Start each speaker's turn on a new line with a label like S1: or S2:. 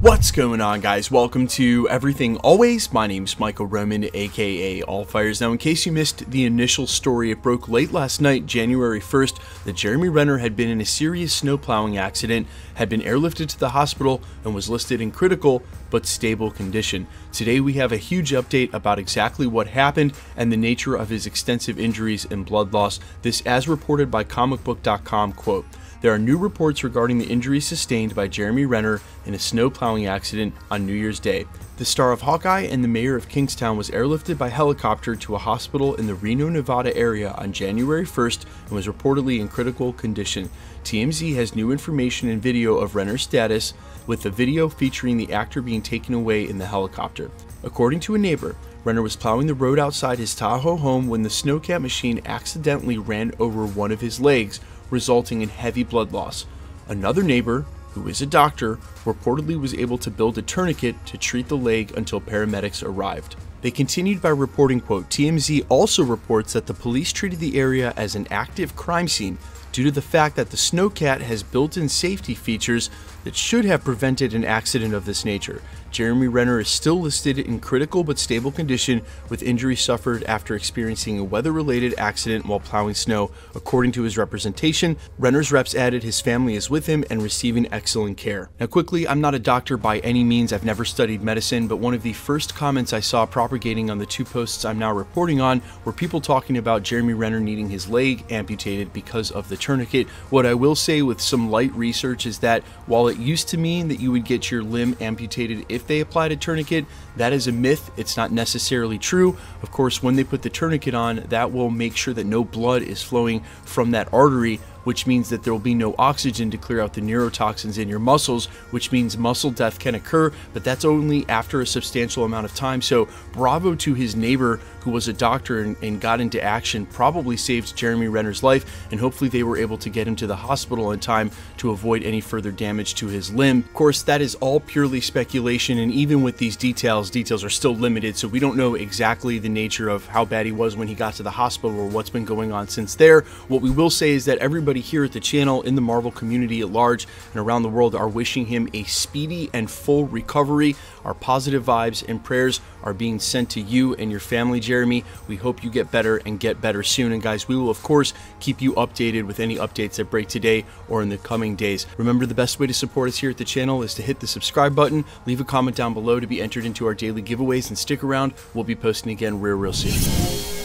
S1: What's going on guys? Welcome to Everything Always. My name's Michael Roman aka All Fires. Now in case you missed the initial story, it broke late last night, January 1st, that Jeremy Renner had been in a serious snow plowing accident, had been airlifted to the hospital, and was listed in critical but stable condition. Today we have a huge update about exactly what happened and the nature of his extensive injuries and blood loss. This as reported by comicbook.com quote. There are new reports regarding the injuries sustained by Jeremy Renner in a snow plowing accident on New Year's Day. The star of Hawkeye and the mayor of Kingstown was airlifted by helicopter to a hospital in the Reno, Nevada area on January 1st and was reportedly in critical condition. TMZ has new information and video of Renner's status, with the video featuring the actor being taken away in the helicopter. According to a neighbor, Renner was plowing the road outside his Tahoe home when the snowcat machine accidentally ran over one of his legs, resulting in heavy blood loss. Another neighbor, who is a doctor, reportedly was able to build a tourniquet to treat the leg until paramedics arrived. They continued by reporting, quote, TMZ also reports that the police treated the area as an active crime scene due to the fact that the Snowcat has built-in safety features that should have prevented an accident of this nature. Jeremy Renner is still listed in critical but stable condition with injuries suffered after experiencing a weather-related accident while plowing snow. According to his representation, Renner's reps added his family is with him and receiving excellent care. Now quickly, I'm not a doctor by any means, I've never studied medicine, but one of the first comments I saw propagating on the two posts I'm now reporting on were people talking about Jeremy Renner needing his leg amputated because of the tourniquet. What I will say with some light research is that while it used to mean that you would get your limb amputated if they applied a tourniquet, that is a myth. It's not necessarily true. Of course, when they put the tourniquet on, that will make sure that no blood is flowing from that artery which means that there will be no oxygen to clear out the neurotoxins in your muscles, which means muscle death can occur, but that's only after a substantial amount of time. So, bravo to his neighbor who was a doctor and, and got into action, probably saved Jeremy Renner's life, and hopefully they were able to get him to the hospital in time to avoid any further damage to his limb. Of course, that is all purely speculation, and even with these details, details are still limited, so we don't know exactly the nature of how bad he was when he got to the hospital or what's been going on since there. What we will say is that everybody everybody here at the channel, in the Marvel community at large, and around the world are wishing him a speedy and full recovery. Our positive vibes and prayers are being sent to you and your family, Jeremy. We hope you get better and get better soon. And guys, we will, of course, keep you updated with any updates that break today or in the coming days. Remember, the best way to support us here at the channel is to hit the subscribe button, leave a comment down below to be entered into our daily giveaways, and stick around. We'll be posting again real, real soon.